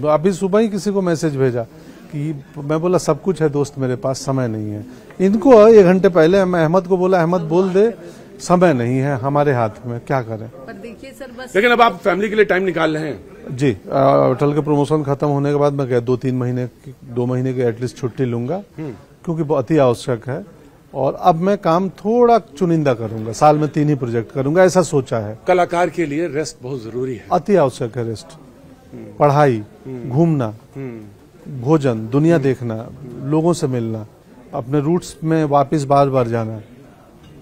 तो अभी सुबह ही किसी को मैसेज भेजा कि मैं बोला सब कुछ है दोस्त मेरे पास समय नहीं है। इनको एक घंटे पहले मैं अहमद को बोला अहमद बोल दे समय नहीं है हमारे हाथ में क्या करें? पर देखिए सर बस लेकिन अब आप फैमिली के लिए टाइम निकाल रहे हैं। जी होटल के प्रमोशन खत्म होने के बाद मैं क्या दो तीन महीने दो महीने की एटलीस्ट छुट्टी लूँगा क्योंकि वो अति आवश्यक है। और अब मैं काम थोड़ा चुनिंदा करूँगा साल में तीन ही प्रोजेक्ट करूँगा ऐसा सोचा है। कलाकार के लिए रेस्ट बहुत ज़रूरी है। अति आवश्यक है रेस्ट पढ़ाई घूमना भोजन दुनिया देखना लोगों से मिलना अपने रूट्स में वापस बार बार जाना।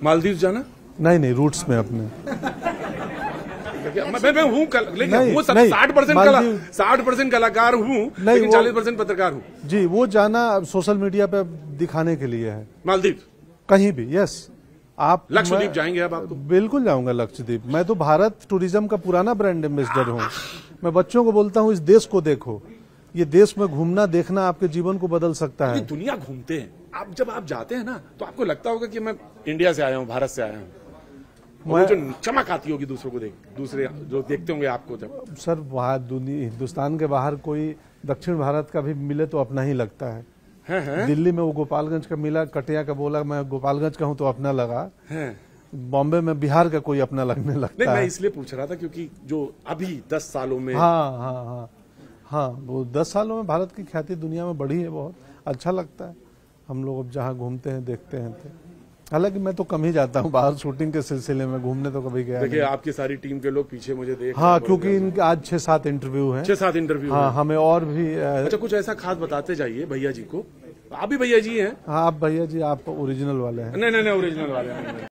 मालदीव जाना? नहीं नहीं रूट्स में अपने। मैं मैं, हूँ कल, लेकिन हूँ साठ परसेंट कला साठ परसेंट कलाकार हूँ लेकिन चालीस परसेंट पत्रकार हूँ। जी वो जाना अब सोशल मीडिया पे दिखाने के लिए है। मालदीव? कहीं भी यस आप लक्षद्वीप जाएँगे अब आप तो बिल्कुल जाऊँगा लक्षद्वीप। मैं तो भारत टूरिज़्म का पुराना ब्रांड एम्बेसडर हूँ। मैं बच्चों को बोलता हूँ इस देश को देखो। ये देश में घूमना देखना आपके जीवन को बदल सकता है। दुनिया घूमते हैं। आप जब आप जाते हैं ना तो आपको लगता होगा कि मैं इंडिया से आया हूँ भारत से आया हूँ। वो जो चमक आती होगी दूसरों को देख दूसरे जो देखते होंगे आपको जब। सर वहाँ हिंदुस्तान के बाहर कोई दक्षिण भारत का भी मिले तो अपना ही लगता है। हैं हैं। दिल्ली में वो गोपालगंज का मिला कटिया का बोला मैं गोपालगंज का हूँ तो अपना लगा। बॉम्बे में बिहार का कोई अपना लगने लगता नहीं मैं इसलिए पूछ रहा था क्योंकि जो अभी दस सालों में हाँ हाँ हाँ हाँ वो दस सालों में भारत की ख्याति दुनिया में बढ़ी है बहुत। अच्छा लगता है। हम लोग अब जहाँ घूमते हैं देखते हैं तो। हालाँकि मैं तो कम ही जाता हूँ बाहर शूटिंग के सिलसिले में घूमने तो कभी गया देखिए आपकी सारी टीम के लोग पीछे मुझे देख हाँ क्योंकि इनके आज छह सात इंटरव्यू हैं। छह सात इंटरव्यू हाँ। हमें और भी अच्छा कुछ ऐसा खास बताते जाइए भैया जी को। आप भी भैया जी हैं? हाँ आप भैया जी आप ओरिजिनल वाले हैं। नहीं नहीं नहीं ओरिजिनल वाले हैं।